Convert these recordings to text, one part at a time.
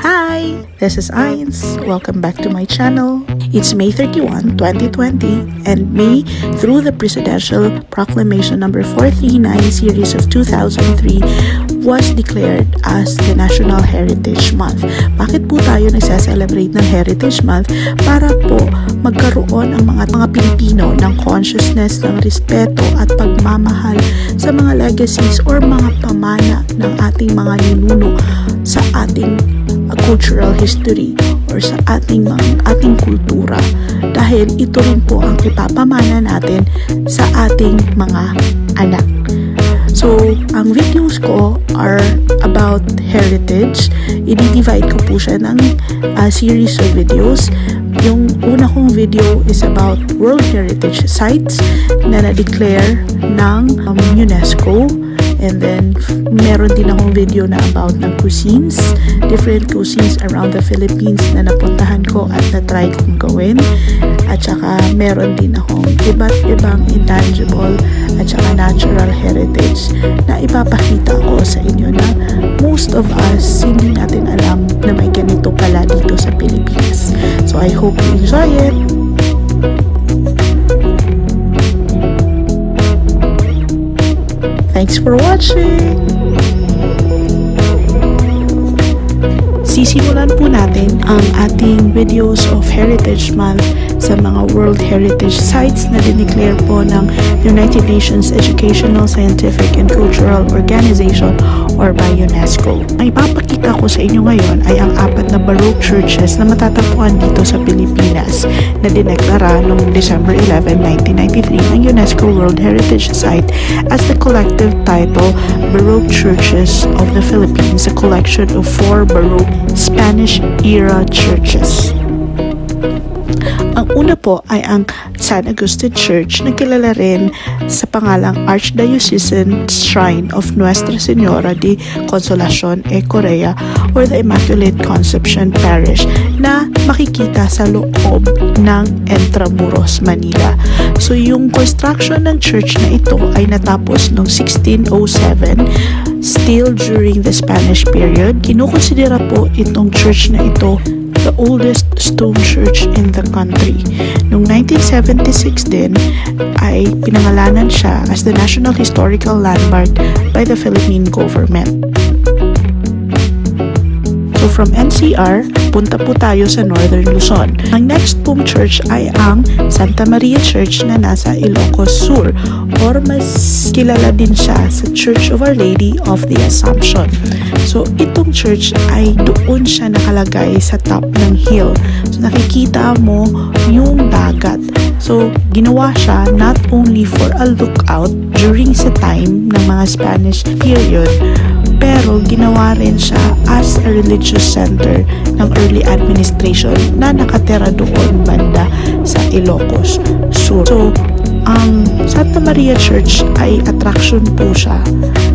Hi, this is Eins. Welcome back to my channel. It's May 31, 2020, and May, through the Presidential Proclamation number 439 series of 2003, was declared as the National Heritage Month. Bakit po tayo nagsa-celebrate ng Heritage Month? Para po magkaroon ang mga mga Pilipino ng consciousness, ng respeto at pagmamahal sa mga legacies or mga pamana ng ating mga ninuno sa ating a cultural history or sa ating mga, ating kultura dahil ito rin po ang ipapamana natin sa ating mga anak. So, ang videos ko are about heritage. I-divide ko po siya ng uh, series of videos. Yung una kong video is about World Heritage Sites na na-declare ng um, UNESCO And then, meron din akong video na about ng cuisines, different cuisines around the Philippines na napuntahan ko at na-try kong gawin. At saka, meron din akong iba't ibang intangible at saka natural heritage na ipapakita ko sa inyo na most of us hindi natin alam na may ganito pala dito sa Pilipinas. So, I hope you enjoy it! Thanks for watching! Sisimulan po natin ang ating videos of Heritage Month sa mga World Heritage Sites na dineclare po ng United Nations Educational, Scientific and Cultural Organization or by UNESCO. Ang ipapakita ko sa inyo ngayon ay ang apat na Baroque churches na matatagpuan dito sa Pilipinas na dineklara noong December 11, 1993 ng UNESCO World Heritage Site as the collective title Baroque Churches of the Philippines, a collection of four Baroque Spanish-era churches. Ang una po ay ang San Agustin Church na kilala rin sa pangalang Archdiocesan Shrine of Nuestra Senora de Consolacion e Corea or the Immaculate Conception Parish na makikita sa loob ng Entramuros, Manila. So yung construction ng church na ito ay natapos noong 1607 still during the Spanish period. Kinukonsidera po itong church na ito oldest stone church in the country. Noong 1976 din ay pinangalanan siya as the National Historical Landmark by the Philippine government. So from NCR, punta po tayo sa Northern Luzon. Ang next pong church ay ang Santa Maria Church na nasa Ilocos Sur or mas kilala din siya sa Church of Our Lady of the Assumption. So itong church ay doon siya nakalagay sa top ng hill. So nakikita mo yung dagat. So ginawa siya not only for a lookout during sa time ng mga Spanish period pero ginawa rin siya as a religious center ng early administration na nakatera doon banda sa Ilocos Sur. So, ang Santa Maria Church ay attraction po siya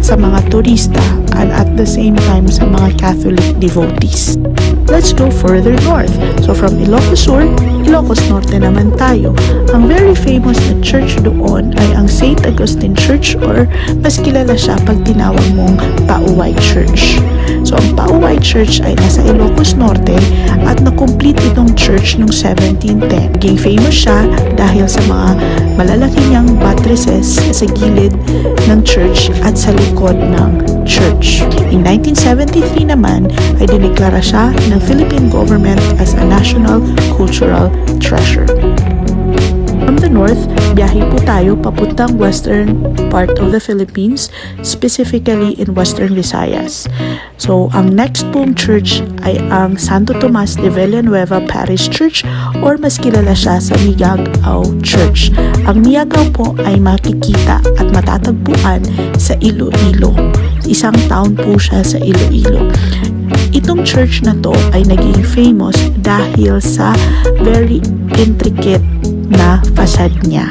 sa mga turista and at the same time sa mga Catholic devotees. Let's go further north. So from Ilocos Sur, Ilocos Norte naman tayo. Ang very famous na church doon ay ang St. Augustine Church or mas kilala siya pag tinawag mong Pauway Church. So ang Pauway Church ay nasa Ilocos Norte at na-complete itong church noong 1710. Naging famous siya dahil sa mga malalaki niyang buttresses sa gilid ng church at sa likod ng church. In 1973 naman ay dineklara siya ng Philippine government as a national cultural treasure. From the north, biyahe po tayo papuntang western part of the Philippines, specifically in western Visayas. So, ang next pong church ay ang Santo Tomas de Villanueva Parish Church or mas kilala siya sa Migagao Church. Ang Migagao po ay makikita at matatagpuan sa Iloilo. Isang town po siya sa Iloilo. Itong church na to ay naging famous dahil sa very intricate na facade niya.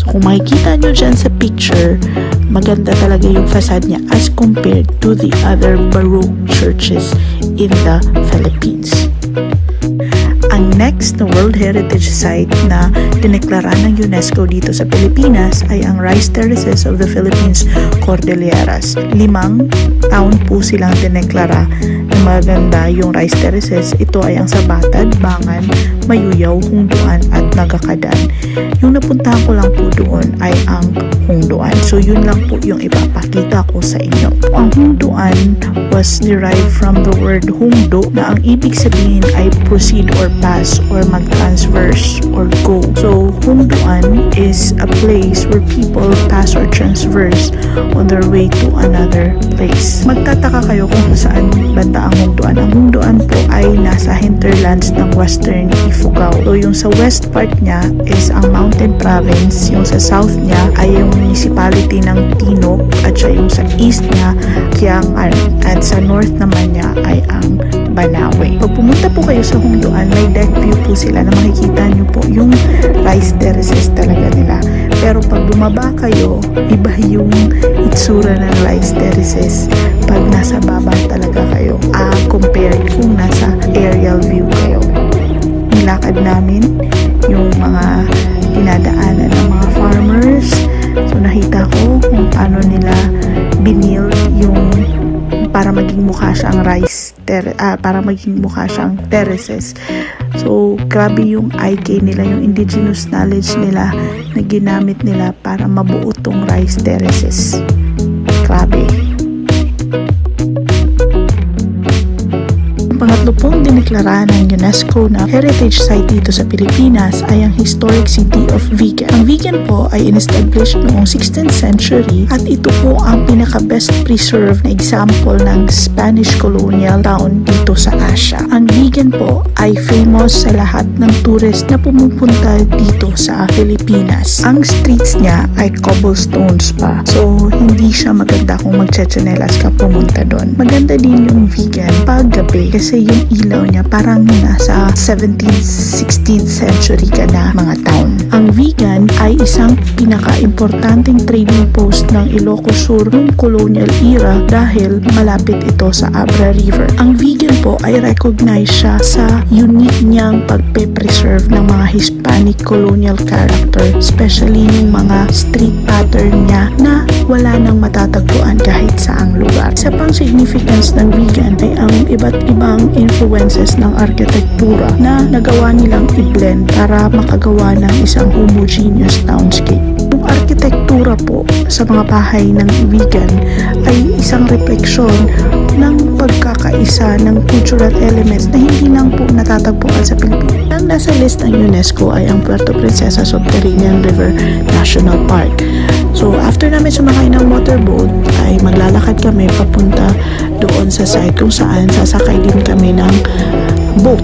So, kung makikita nyo dyan sa picture, maganda talaga yung facade niya as compared to the other Baroque churches in the Philippines. Ang next na World Heritage Site na dineklara ng UNESCO dito sa Pilipinas ay ang Rice Terraces of the Philippines Cordilleras. Limang taon po silang dineklara maganda yung rice terraces, ito ay ang Sabatad, Bangan, Mayuyaw, Hungduan at Nagakadan. Yung napuntahan ko lang po doon ay ang Hungduan. So yun lang po yung ipapakita ko sa inyo. Ang Hungduan was derived from the word Hungdo na ang ibig sabihin ay proceed or pass or mag-transverse or go. So Hungduan is a place where people pass or transverse on their way to another place. Magtataka kayo kung saan banda ang Hungduan. Ang Hungduan po ay nasa hinterlands ng Western Ifugao. So yung sa west part niya is ang Mountain Province, yung sa south niya ay yung municipality ng Tinok at siya yung sa east niya Kiangan at sa north naman niya ay ang Banawe. Pag pumunta po kayo sa Hungduan, may deck view po sila na makikita nyo po yung rice terraces talaga nila. Pero pag bumaba kayo, iba yung itsura ng rice terraces pag nasa baba talaga kayo uh, compared kung nasa aerial view kayo. Nilakad namin yung mga dinadaanan ng mga farmers. So nakita ko kung paano nila binil yung para maging mukha siyang rice ter ah, para maging mukha siyang terraces. So, grabe yung IK nila, yung indigenous knowledge nila na ginamit nila para mabuo tong rice terraces. Grabe. Pangatlo pong dineklara ng UNESCO na heritage site dito sa Pilipinas ay ang historic city of Vigan. Ang Vigan po ay in-establish noong 16th century at ito po ang pinaka-best preserved na example ng Spanish colonial town dito sa Asia. Ang Vigan po ay famous sa lahat ng tourist na pumupunta dito sa Pilipinas. Ang streets niya ay cobblestones pa. So, hindi siya maganda kung magchachanelas ka pumunta doon. Maganda din yung Vigan pag gabi kasi yung ilaw niya parang nasa 17th, 16th century ka na mga town. Ang Vigan ay isang pinaka-importanting trading post ng Ilocos Sur noong colonial era dahil malapit ito sa Abra River. Ang Vigan po ay recognized siya sa unique niyang pagpe-preserve ng mga Hispanic colonial character, especially yung mga street pattern niya na wala nang matatagpuan kahit saang lugar. Isa pang significance ng Vigan ay ang iba't ibang influences ng arkitektura na nagawa nilang i-blend para makagawa ng isang homogeneous townscape. Yung arkitektura po sa mga bahay ng vegan ay isang refleksyon ng pagkakaisa ng cultural elements na hindi lang po natatagpuan sa Pilipinas. Ang nasa list ng UNESCO ay ang Puerto Princesa Subterranean River National Park. So, after namin sumakay ng motorboat, ay maglalakad kami papunta doon sa site kung saan sasakay din kami ng boat.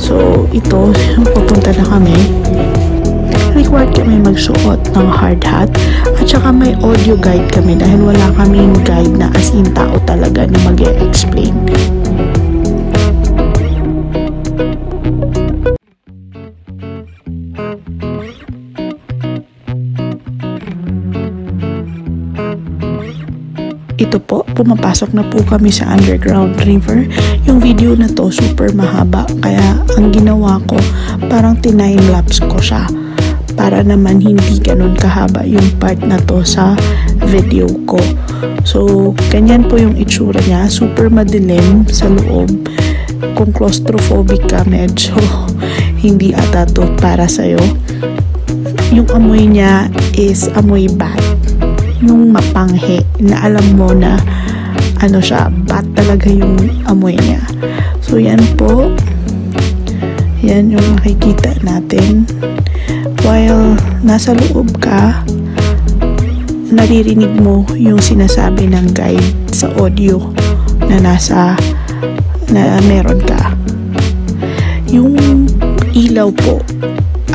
So, ito, papunta na kami. Required kami magsuot ng hard hat at saka may audio guide kami dahil wala kaming guide na as in tao talaga na mag explain Ito po, pumapasok na po kami sa underground river. Yung video na to super mahaba. Kaya ang ginawa ko parang tinime lapse ko siya para naman hindi ganun kahaba yung part na to sa video ko. So, ganyan po yung itsura niya. Super madilim sa loob. Kung claustrophobic ka, medyo hindi ata to para sa'yo. Yung amoy niya is amoy bat yung mapanghe na alam mo na ano siya, bat talaga yung amoy niya. So, yan po. Yan yung makikita natin. While nasa loob ka, naririnig mo yung sinasabi ng guide sa audio na nasa na meron ka. Yung ilaw po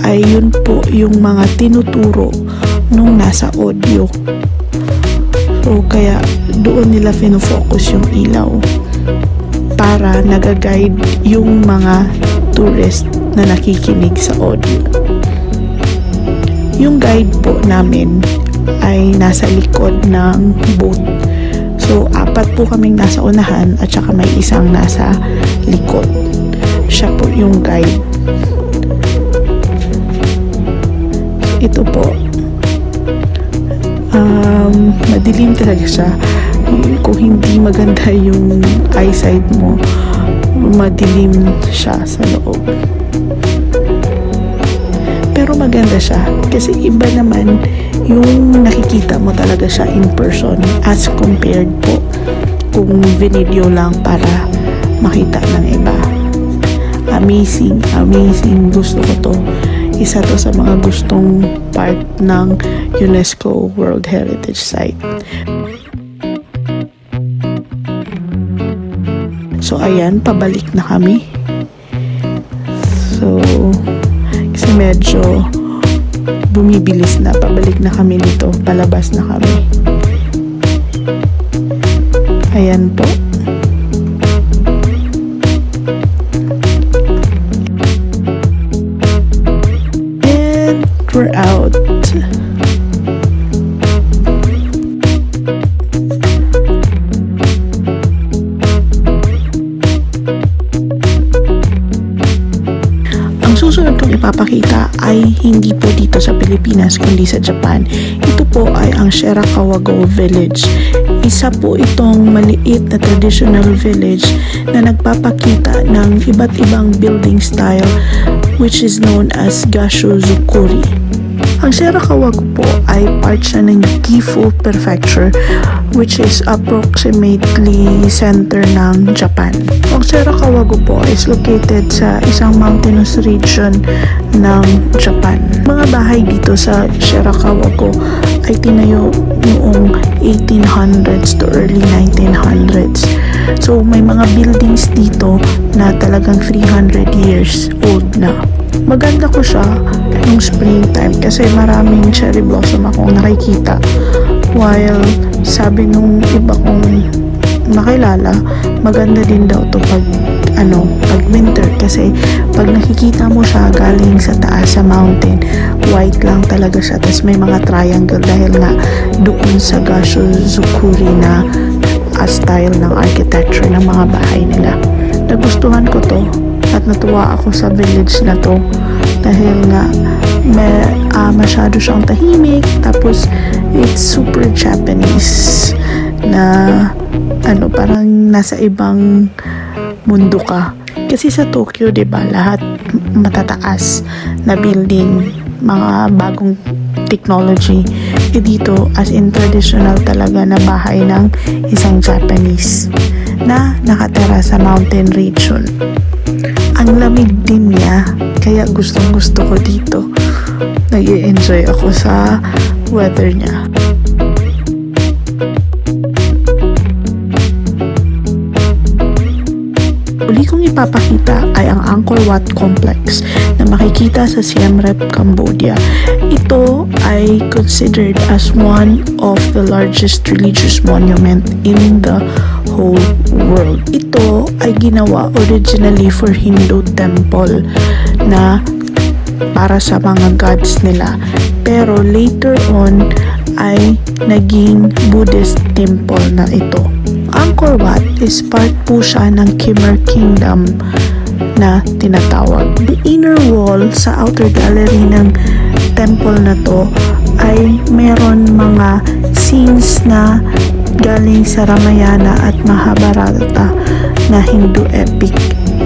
ay yun po yung mga tinuturo nung nasa audio. So, kaya doon nila fino-focus yung ilaw para nagaguide yung mga tourist na nakikinig sa audio. Yung guide po namin ay nasa likod ng boat. So, apat po kaming nasa unahan at saka may isang nasa likod. Siya po yung guide. Ito po, um, madilim talaga siya. Kung hindi maganda yung eyesight mo, madilim siya sa loob. Pero maganda siya kasi iba naman yung nakikita mo talaga siya in person as compared po kung video lang para makita ng iba. Amazing, amazing. Gusto ko to. Isa to sa mga gustong part ng UNESCO World Heritage Site. So, ayan, pabalik na kami. So, kasi medyo bumibilis na. Pabalik na kami dito. Palabas na kami. Ayan po. Kundi sa Japan. Ito po ay ang Shirakawago Village. Isa po itong maliit na traditional village na nagpapakita ng iba't ibang building style which is known as Gasho Ang Shirakawago po ay part siya ng Gifu Prefecture which is approximately center ng Japan. Ang Shirakawago po is located sa isang mountainous region ng Japan. Mga bahay dito sa Shirakawago ay tinayo noong 1800s to early 1900s. So may mga buildings dito na talagang 300 years old na. Maganda ko siya nung springtime kasi maraming cherry blossom akong nakikita. While sabi nung iba kong nakilala, maganda din daw to pag ano, pag winter kasi pag nakikita mo siya galing sa taas sa mountain, white lang talaga siya. Tapos may mga triangle dahil nga doon sa Gasho Zukuri na uh, style ng architecture ng mga bahay nila. Nagustuhan ko to at natuwa ako sa village na to. Dahil nga may, uh, masyado siyang tahimik. Tapos it's super Japanese na ano parang nasa ibang mundo ka. Kasi sa Tokyo 'di ba lahat matataas na building mga bagong technology. E dito as in traditional talaga na bahay ng isang Japanese na nakatira sa mountain region ang lamig din niya. Kaya gustong gusto ko dito. Nag enjoy ako sa weather niya Uli kong ipapakita ay ang Angkor Wat Complex na makikita sa Siem Reap, Cambodia. Ito ay considered as one of the largest religious monument in the whole world. Ito ay ginawa originally for Hindu temple na para sa mga gods nila. Pero later on ay naging Buddhist temple na ito. Angkor Wat is part po siya ng Khmer Kingdom na tinatawag. The inner wall sa outer gallery ng temple na to ay meron mga scenes na galing sa Ramayana at Mahabharata na Hindu epic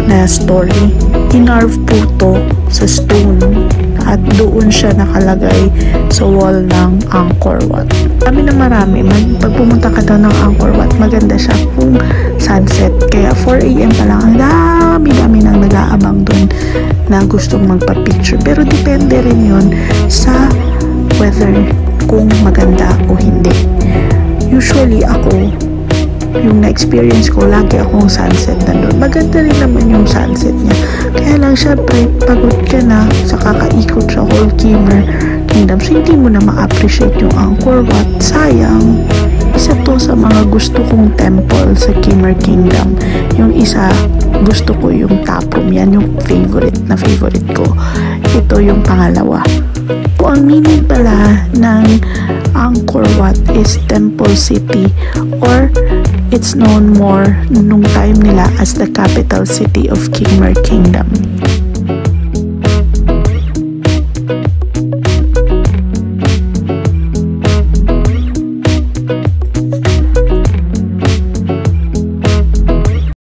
na story. Inarve po to sa stone at doon siya nakalagay sa wall ng Angkor Wat. Marami na marami. Mag, pag pumunta ka daw ng Angkor Wat, maganda siya kung sunset. Kaya 4am pa lang, ang dami-dami nang nag-aabang doon na gustong magpa-picture. Pero depende rin yon sa weather kung maganda o hindi. Usually ako, yung na-experience ko, lagi akong sunset na doon. Maganda rin naman yung sunset niya. Kaya lang, syempre, pagod ka na sa kakaikot sa whole Khmer Kingdom. So, hindi mo na ma-appreciate yung Angkor Wat. Sayang. Isa to sa mga gusto kong temple sa Khmer Kingdom. Yung isa, gusto ko yung Tapom. Yan yung favorite na favorite ko. Ito yung pangalawa. Po ang meaning pala ng Angkor Wat is Temple City or it's known more nung time nila as the capital city of Khmer Kingdom.